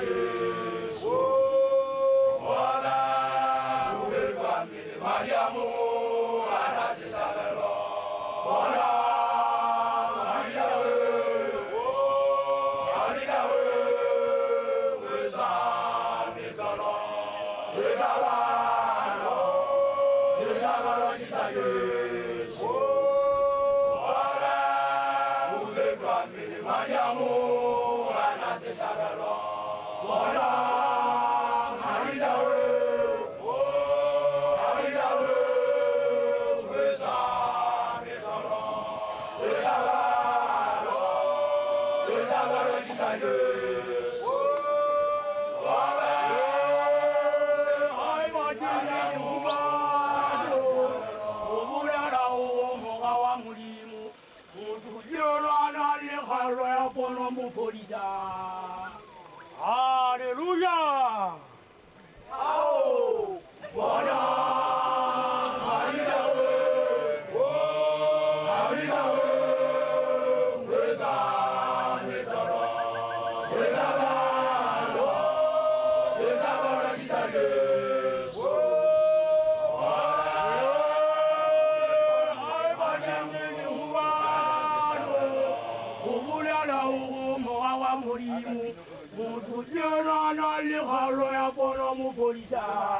Yesu もぼり 감사합니다.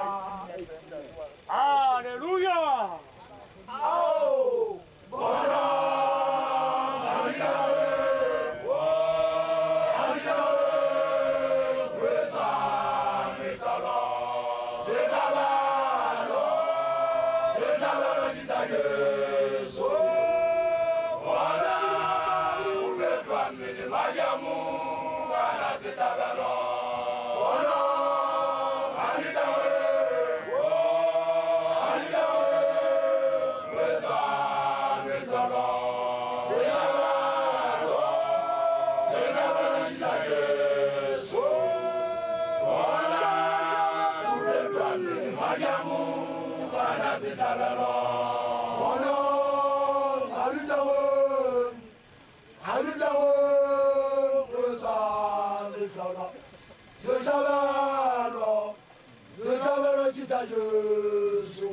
Zitawala kisa Yesu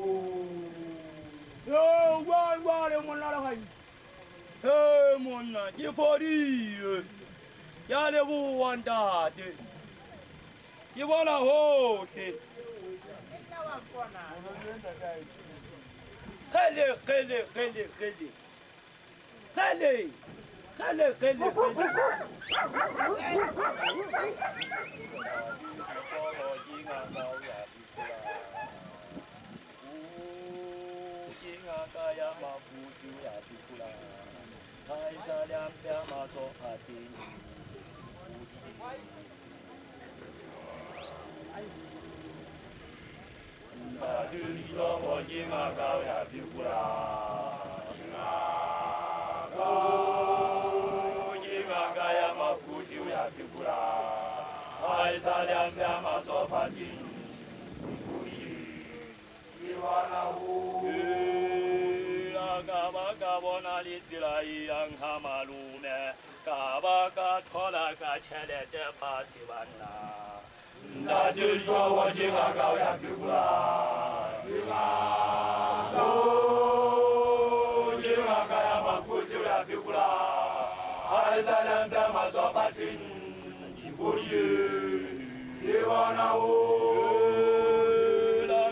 Yo, wale wale mwanala kaisi. Hey, monna, jiforire. Yale buwandade. kaya mafuti atikula haisa lyampya macho atini Ndaduriro jima kaya tikula jima kaya mafuti atikula haisa lyampya macho atini Iwanahu pati Adulito mojinganga ya pikula Ujinganga ya mafuju ya pikula Kaisa liampia macho pati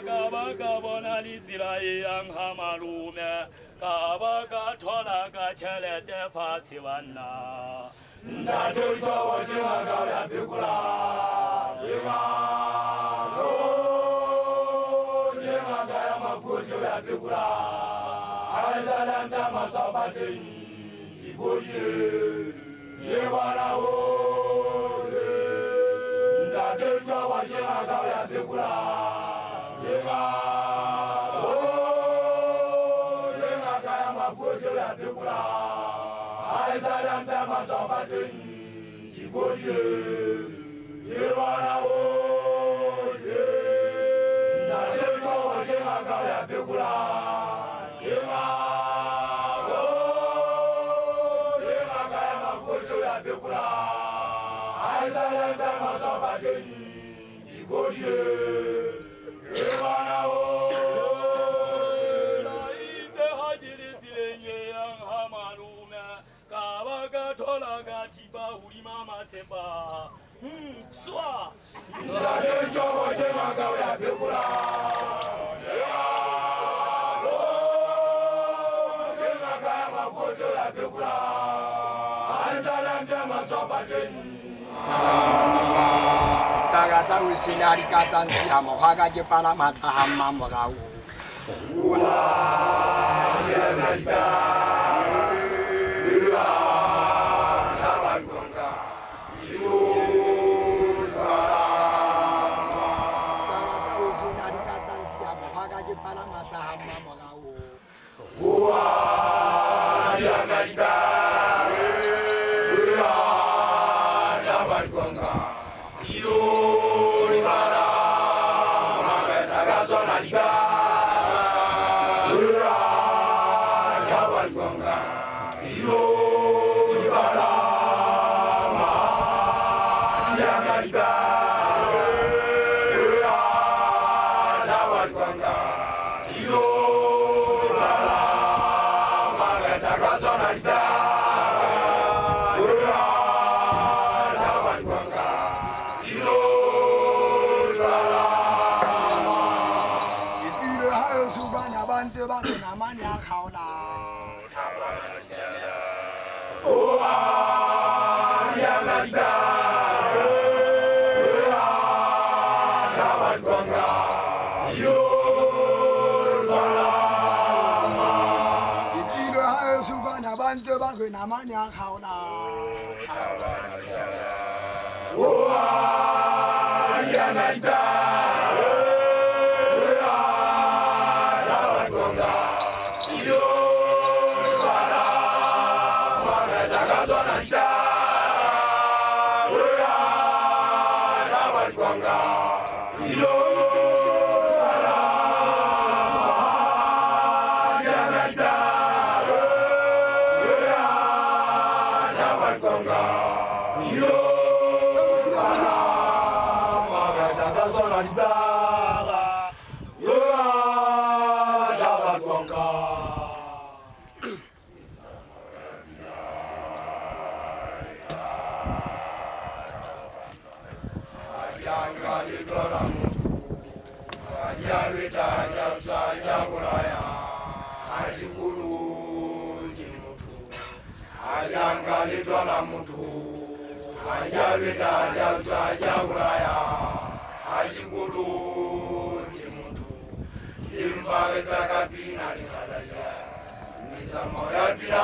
Gabagabona litila yang malume Gabaga thola ka chele de pasi wana Ndadilitwa wajinganga ya pikula Ujinganga ya mafuju ya pikula Aisalambia mazopatin Ifurie Iwana Gabagabona litila yang malume Gabaga thola ka chele de pasi wana Ndadilitwa wajinganga ya pikula Ujinganga ya mafuju ya pikula Aisalambia mazopatin Ifurie Iwana Ndadilitwa wajinganga ya pikula Yenga Yenga ya pikula Aizala mbe mazoba den Ivoye Yewana oye Ndadilitwa wajinganga ya pikula Yenga 떠나가지 마 우리 마마 세바 음 쏴. 나는 저걸 대마가야 배구라. 내가 너 대마가야만 보여줘야 배구라. 한 사람 자만 저받은. 따가다 우시나리 까잔시야 모화가지 바람한테 한마모가우. 우와 예나이다. 我が広30번 그나마냐 가오다 가오다 우와 야나이다 likhalaja, nizamo ya pila, nizamo ya pila, nizamo ya pila, ida, dabanye, hajanga litwala mutu, hajawita hajauta jauraya, hajiguru timutu, hajanga litwala mutu, hajawita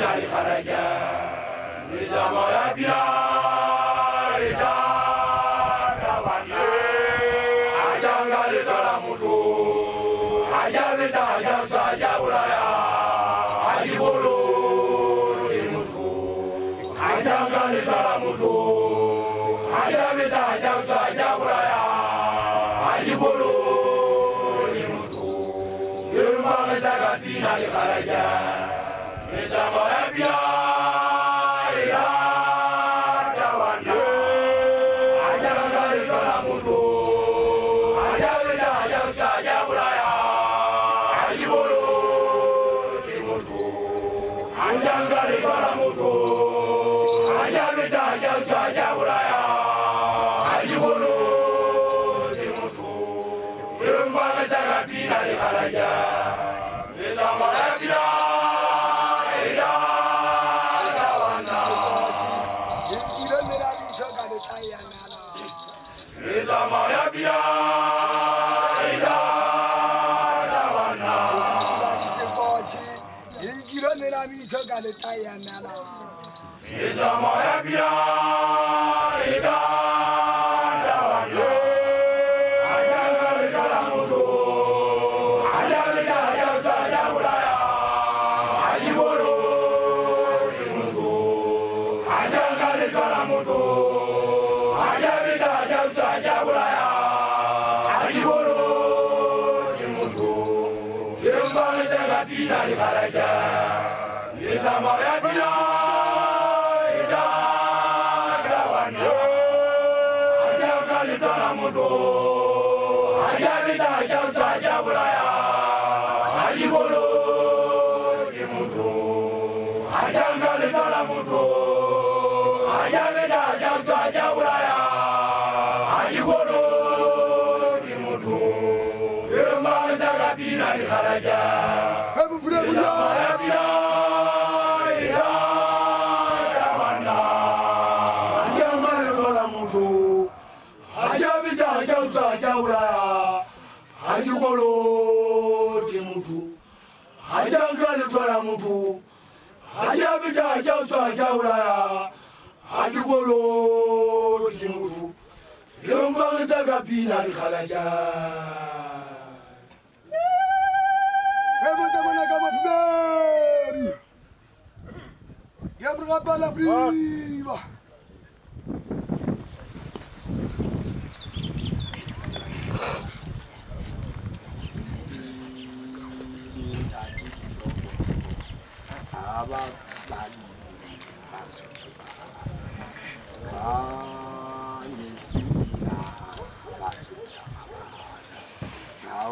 الهلال خرج نظام ربيع Hebu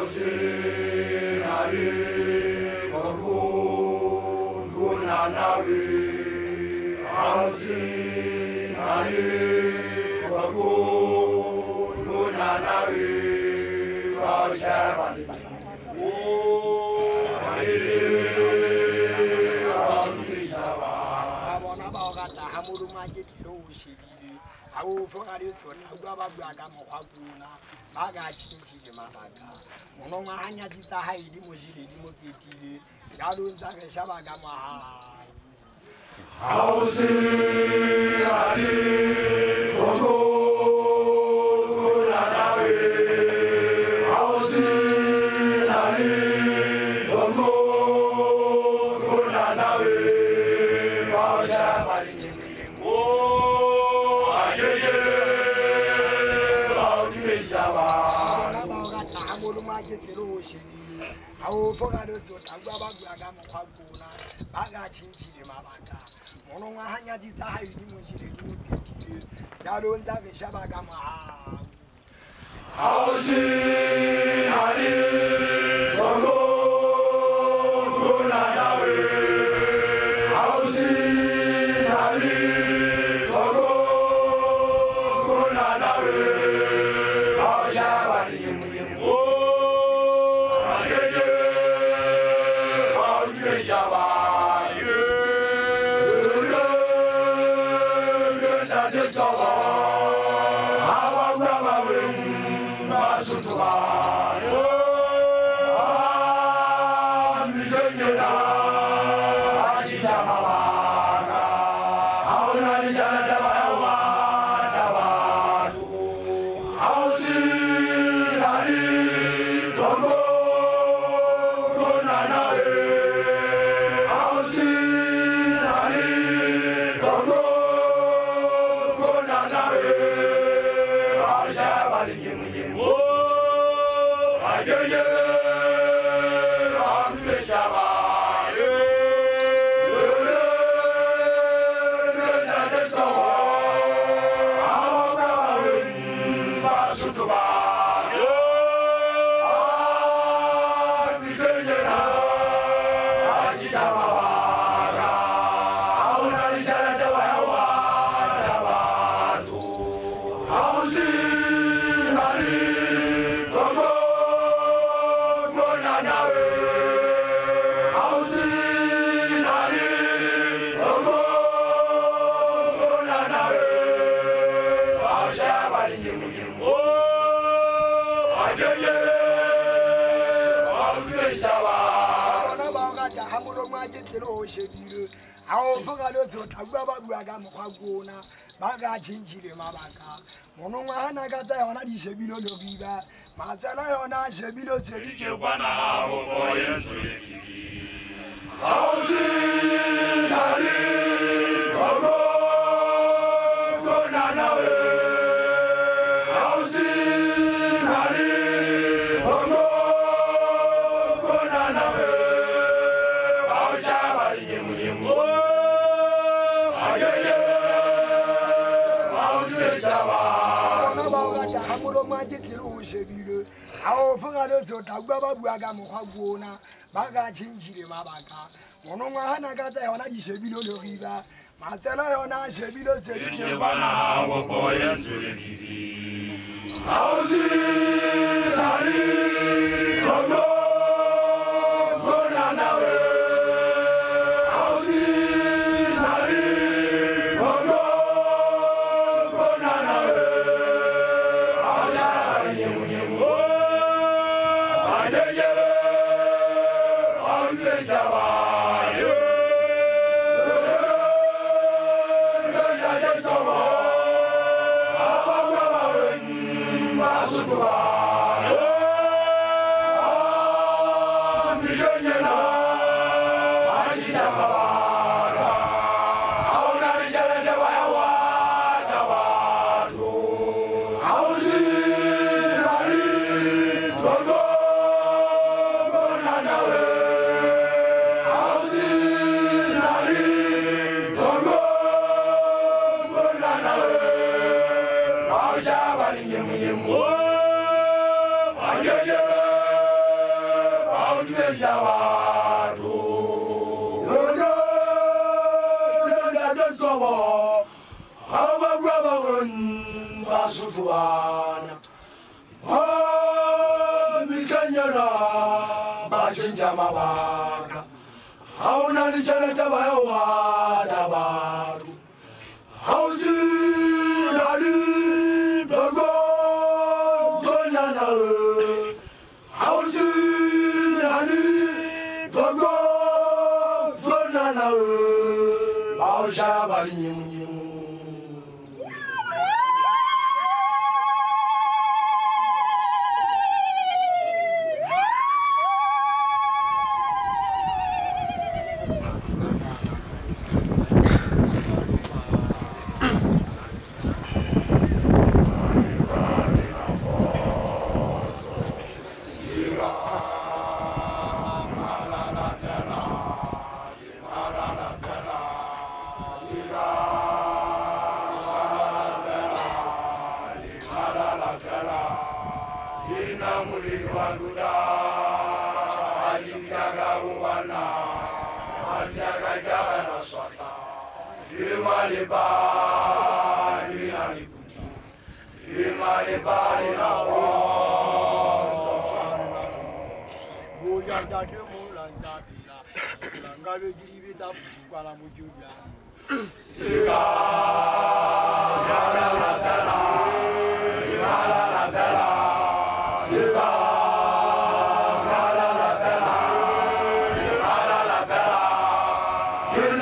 حسين عليك وكون كن علوي حسين عليك وكون كن علوي وشعب عليك Hamudu majitiro ba ka tšhintšhile maraka monongwa ga nyatsi tsa gaedi mojeledi mo ketile jalong tsa re šaba ka mogae ga o selale Oh! 好风光的祖国，把我们夸过了，把个亲戚的嘛，把个，无论我汉家的，再还有你们兄弟，都团结了，要论咱们先把干吗？好兄弟，多罗。Azul shebire aofokalo dzotagwa vaduaka mokwagona vakachinjile mabaka. Monongwana katsa yona dishebilo lokiba matsala yona shebilo tsedikekwanabo boyenzulefiki ausinali o shebile ga o fokale tsota kua ba bua ka mokgwa kona ba ka tšhentšhile mabaka. Monongwe gana ka tsa yona di shebile logiba matsela yona a shebile tshedike kwana bopo yesu le fifi ga ba mikanyana ba tšhentšha mabaka ga o na le tšhelete ba ya wada batho ga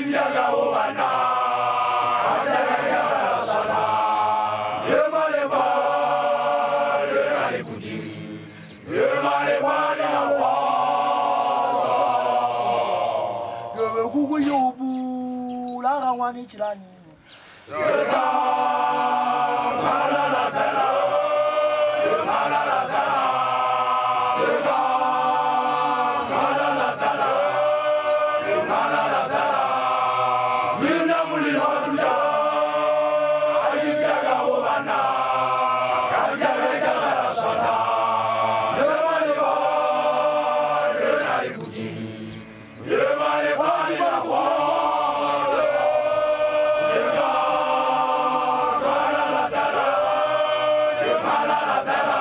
ajibiyaka La la tela.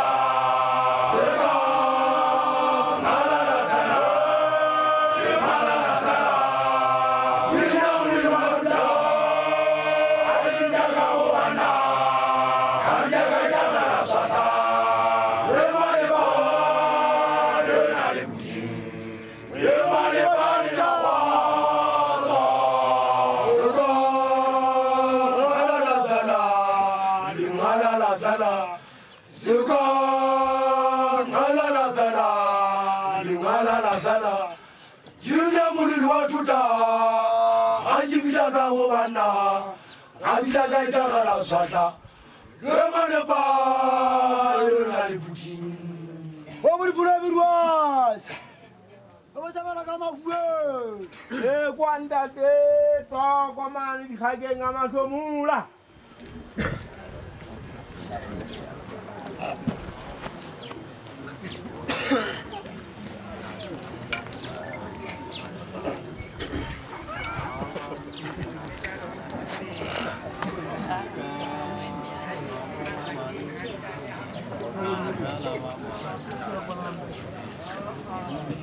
Sata, le manepa, le naliputin. wa bolipula birwasa ba ba tsamana ka mafue e kwa ntate tokomane dikgakeng a mahlomula. Sitibana,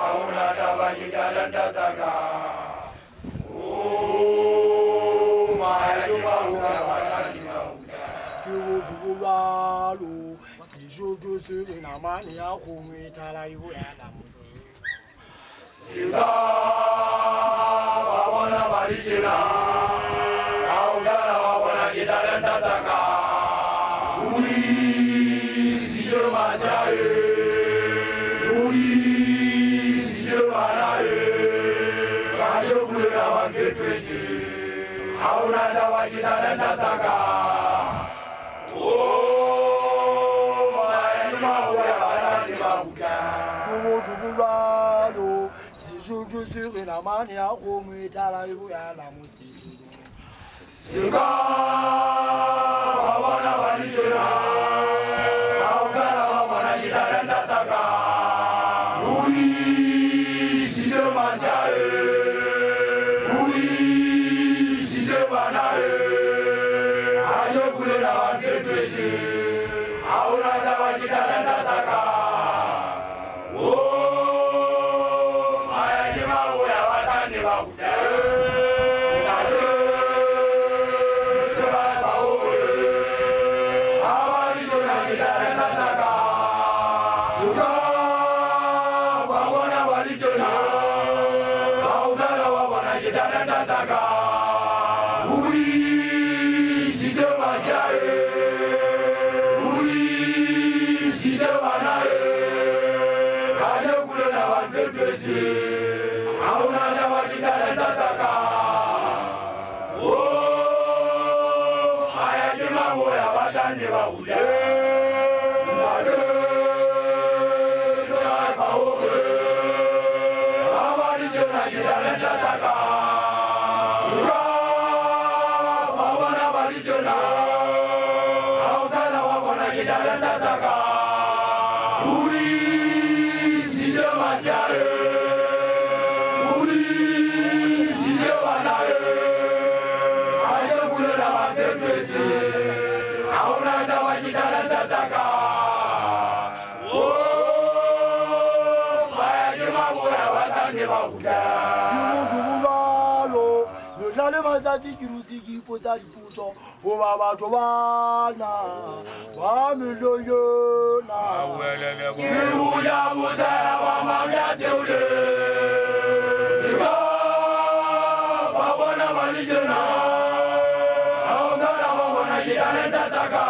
auna tabajita landa. ke boduko bjalo sejoto se le namane ya kgomo thala e boyala moseng ke auranda wachidana ndasaka oh, tuvuvalo zishutusukila mani yakumwitala ivuyala musisulo sika vavona vanishela Pela. Le matsatsi ke rutse ke ipotsa dipotso goba batho bana wamiloyo na awelele ko. Iwu ya wuta wa ma ya jewde. Siga bawo na wali jena. Awo ngara bawo na jidane dataka.